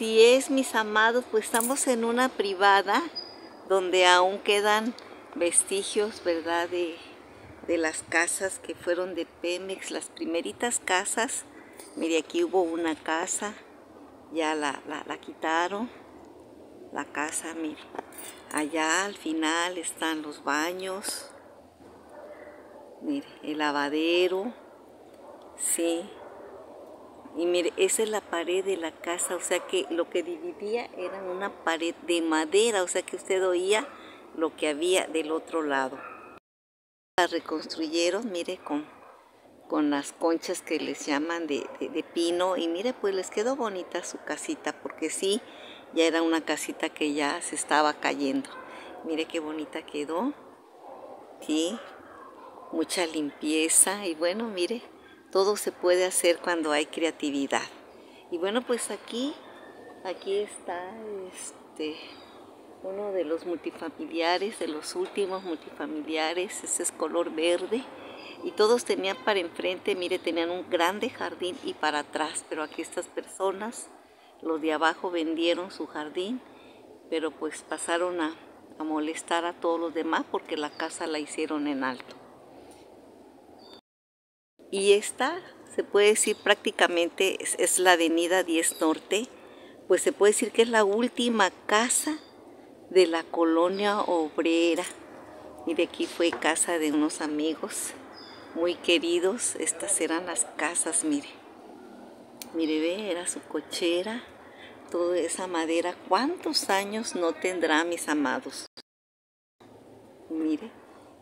Así es, mis amados, pues estamos en una privada donde aún quedan vestigios, ¿verdad?, de, las casas que fueron de Pemex, las primeritas casas. Mire, aquí hubo una casa, ya la, la quitaron, la casa, mire. Allá al final están los baños, mire, el lavadero, sí, y mire, esa es la pared de la casa, o sea que lo que dividía era una pared de madera, o sea que usted oía lo que había del otro lado. La reconstruyeron, mire, con, con las conchas que les llaman de, de pino, y mire, pues les quedó bonita su casita, porque sí, ya era una casita que ya se estaba cayendo. Mire qué bonita quedó, sí, mucha limpieza, y bueno, mire, todo se puede hacer cuando hay creatividad. Y bueno, pues aquí, aquí está este, uno de los multifamiliares, de los últimos multifamiliares, ese es color verde. Y todos tenían para enfrente, mire, tenían un grande jardín y para atrás, pero aquí estas personas, los de abajo vendieron su jardín, pero pues pasaron a, a molestar a todos los demás porque la casa la hicieron en alto. Y esta se puede decir prácticamente es, la avenida 10 Norte, pues se puede decir que es la última casa de la colonia obrera. Mire, aquí fue casa de unos amigos muy queridos. Estas eran las casas, mire. Mire, ve, era su cochera, toda esa madera. ¿Cuántos años no tendrá, mis amados? Mire,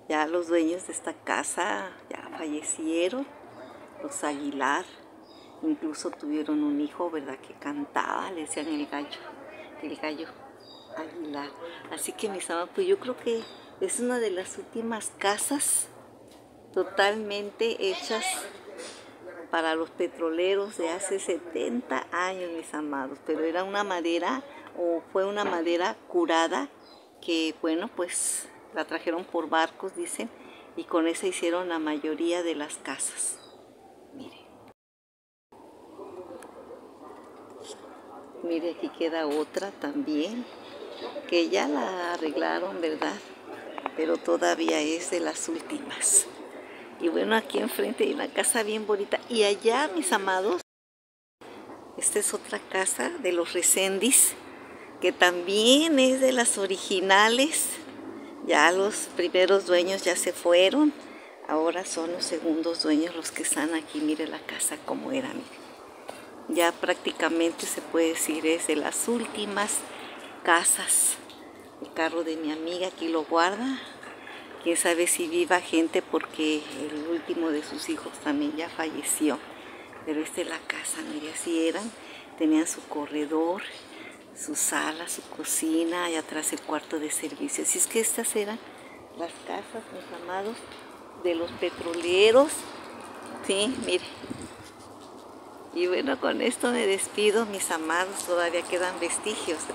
ya los dueños de esta casa ya fallecieron los Aguilar, incluso tuvieron un hijo, ¿verdad? Que cantaba, le decían el gallo, el gallo Aguilar. Así que mis amados, pues yo creo que es una de las últimas casas totalmente hechas para los petroleros de hace 70 años, mis amados, pero era una madera o fue una madera curada que, bueno, pues la trajeron por barcos, dicen, y con esa hicieron la mayoría de las casas. Mire. Mire, aquí queda otra también, que ya la arreglaron, ¿verdad? Pero todavía es de las últimas. Y bueno, aquí enfrente hay una casa bien bonita. Y allá, mis amados, esta es otra casa de los Recendis, que también es de las originales. Ya los primeros dueños ya se fueron Ahora son los segundos dueños los que están aquí. Mire la casa como era, Ya prácticamente se puede decir es de las últimas casas. El carro de mi amiga aquí lo guarda. Quién sabe si viva gente porque el último de sus hijos también ya falleció. Pero esta es la casa, mire, así eran. Tenían su corredor, su sala, su cocina y atrás el cuarto de servicio. Así es que estas eran las casas, mis amados, de los petroleros. Sí, mire. Y bueno, con esto me despido, mis amados. Todavía quedan vestigios de